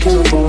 Kill